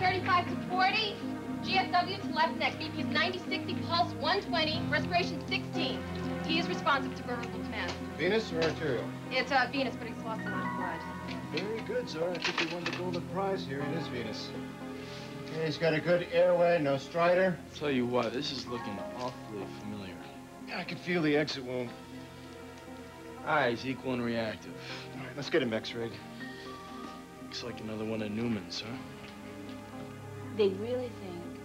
35 to 40. GSW to left neck. BP is 90, 60, pulse 120, respiration 16. He is responsive to verbal commands. Venous or arterial? It's uh, venous, but he's lost a lot of blood. Very good, sir. I think he won the golden prize here. It is venous. Okay, he's got a good airway, no stridor. Tell you what, this is looking awfully familiar. I can feel the exit wound. Eyes equal and reactive. All right, let's get him x-rayed. Looks like another one of Newman's, huh? They really think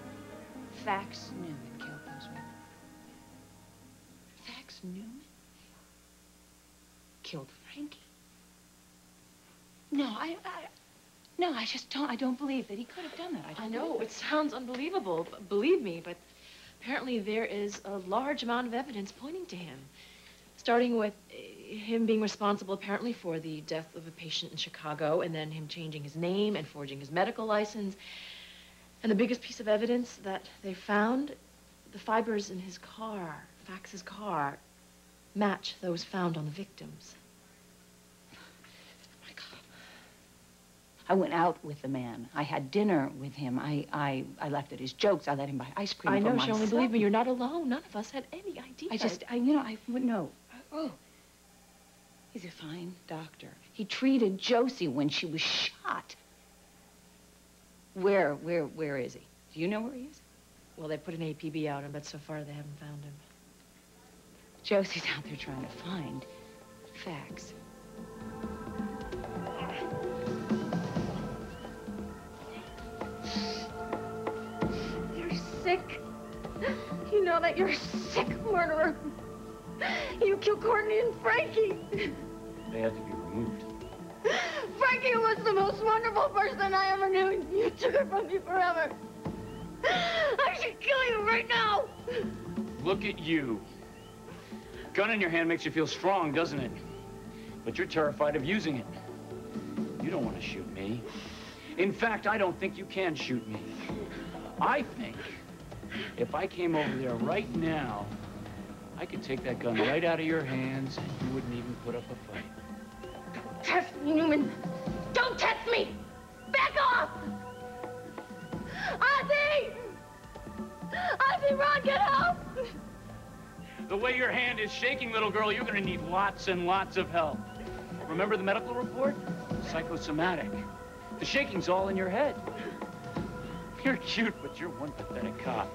Fax Newman killed those women. Fax Newman? Killed Frankie? No, I, I, no, I just don't, I don't believe that he could have done that. I, I know, believe it sounds unbelievable, believe me, but apparently there is a large amount of evidence pointing to him. Starting with uh, him being responsible apparently for the death of a patient in Chicago, and then him changing his name and forging his medical license. And the biggest piece of evidence that they found, the fibers in his car, Fax's car, match those found on the victims. My God. I went out with the man. I had dinner with him. I, I, I laughed at his jokes. I let him buy ice cream I know, myself. Sharlene, believe me, you're not alone. None of us had any idea. I just, I, you know, I wouldn't know. Oh, he's a fine doctor. He treated Josie when she was shot. Where, where, where is he? Do you know where he is? Well, they put an APB out, him, but so far they haven't found him. Josie's out there trying to find Fax. You're sick. You know that you're a sick murderer. You killed Courtney and Frankie. They had to be removed. Frankie was the most wonderful person I ever knew. You took her from me forever. I should kill you right now. Look at you. Gun in your hand makes you feel strong, doesn't it? But you're terrified of using it. You don't want to shoot me. In fact, I don't think you can shoot me. I think if I came over there right now, I could take that gun right out of your hands and you wouldn't even put up a fight. Test me, Newman. Don't test me. Back off. Ozzy! Ozzy, run, get help. The way your hand is shaking, little girl, you're gonna need lots and lots of help. Remember the medical report? Psychosomatic. The shaking's all in your head. You're cute, but you're one pathetic cop.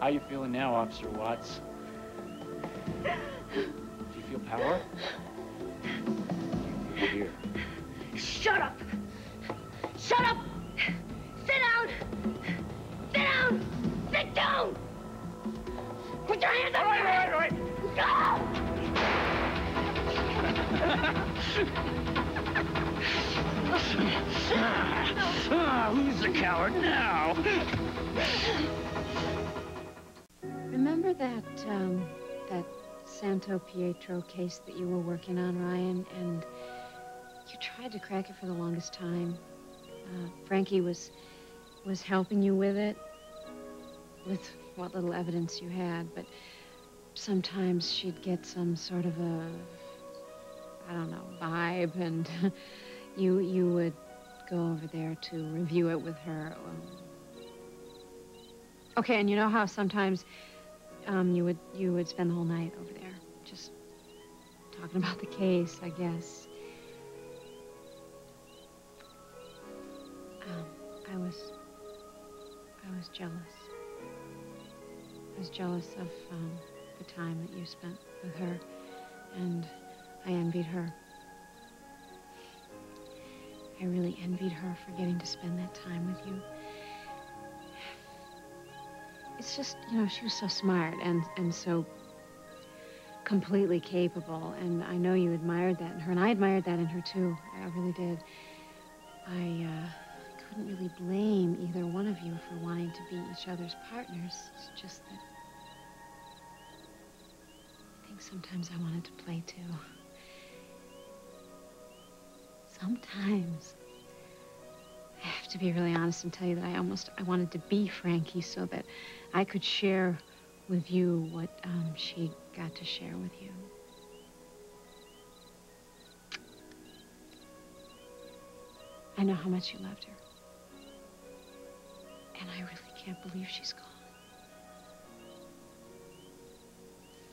How you feeling now, Officer Watts? Do you feel power? Do you? Shut up. Shut up. Sit down. Sit down. Sit down. Put your hands up. All right, all right, all right. Go. Ah, who's the coward now? Remember that, um, that Santo Pietro case that you were working on, Ryan? And you tried to crack it for the longest time. Uh, Frankie was, was helping you with it, with what little evidence you had, but sometimes she'd get some sort of a, I don't know, vibe, and you, you would go over there to review it with her. Um, okay, and you know how sometimes um, you would you would spend the whole night over there, just talking about the case, I guess. Um, I was I was jealous. I was jealous of um, the time that you spent with her, and I envied her. I really envied her for getting to spend that time with you. It's just, you know, she was so smart and, and so completely capable. And I know you admired that in her, and I admired that in her, too. I really did. I uh, couldn't really blame either one of you for wanting to be each other's partners. It's just that I think sometimes I wanted to play, too. Sometimes. I have to be really honest and tell you that I almost I wanted to be Frankie so that I could share with you what um, she got to share with you. I know how much you loved her. And I really can't believe she's gone.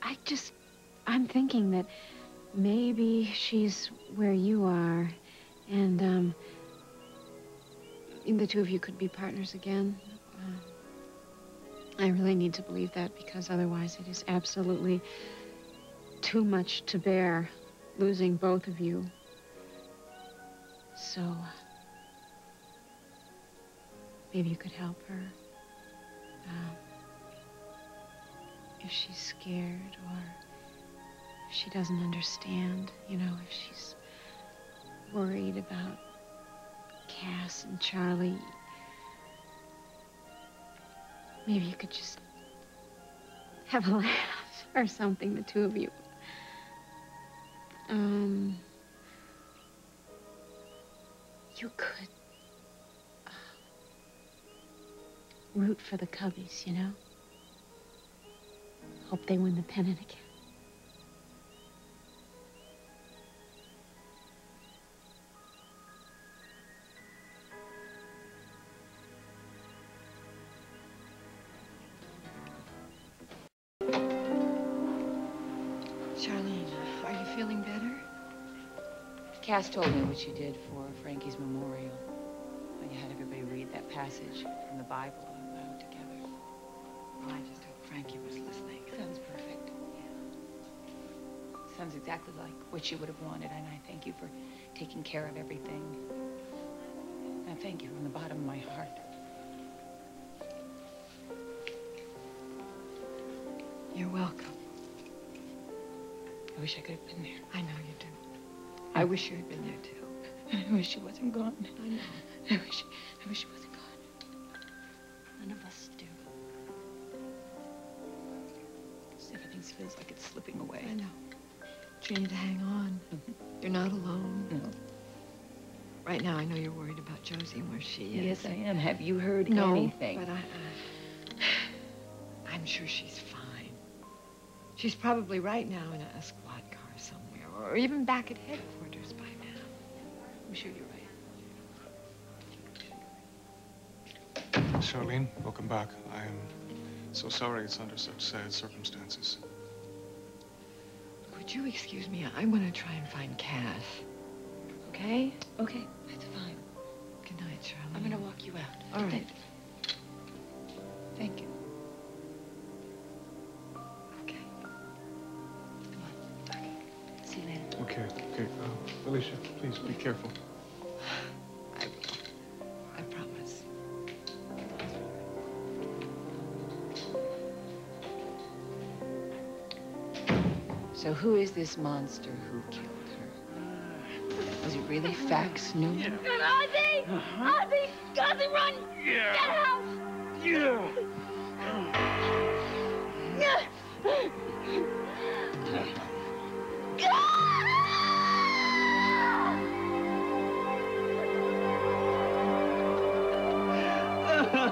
I just, I'm thinking that maybe she's where you are, and, um, the two of you could be partners again. Uh, I really need to believe that because otherwise it is absolutely too much to bear losing both of you. So, maybe you could help her. Um, if she's scared or if she doesn't understand, you know, if she's worried about Cass and Charlie. Maybe you could just have a laugh or something, the two of you. Um, you could uh, root for the Cubbies, you know? Hope they win the pennant again. Sharlene, are you feeling better? Cass told me what you did for Frankie's memorial. When you had everybody read that passage from the Bible out loud together. Well, I just hope Frankie was listening. Sounds perfect. Sounds exactly like what you would have wanted, and I thank you for taking care of everything. And I thank you from the bottom of my heart. You're welcome. I wish I could have been there. I know you do. I wish you had been there, too. I wish she wasn't gone. I know. I wish, I wish she wasn't gone. None of us do. Everything feels like it's slipping away. I know. But you need to hang on. Mm-hmm. You're not alone. No. Right now, I know you're worried about Josie and where she is. Yes, I am. Have you heard no, anything? but I, I, I'm sure she's fine. She's probably right now in a squad car somewhere, or even back at headquarters by now. I'm sure you're right. Sharlene, welcome back. I am so sorry it's under such sad circumstances. Would you excuse me? I want to try and find Cass. Okay? Okay, that's fine. Good night, Sharlene. I'm gonna walk you out. All right. Okay, okay. Uh, Felicia, please be careful. I will. I promise. So who is this monster who killed her? Was it really Fax Newman? Ozzy! Ozzy! Ozzy, run! Yeah. Get out! Yeah.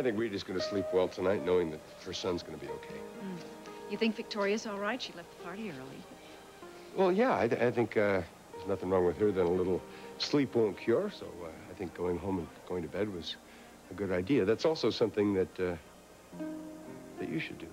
I think Rita's going to sleep well tonight, knowing that her son's going to be okay. You think Victoria's all right? She left the party early. Well, yeah, I, I think uh, there's nothing wrong with her. Then a little sleep won't cure, so uh, I think going home and going to bed was a good idea. That's also something that uh, that you should do.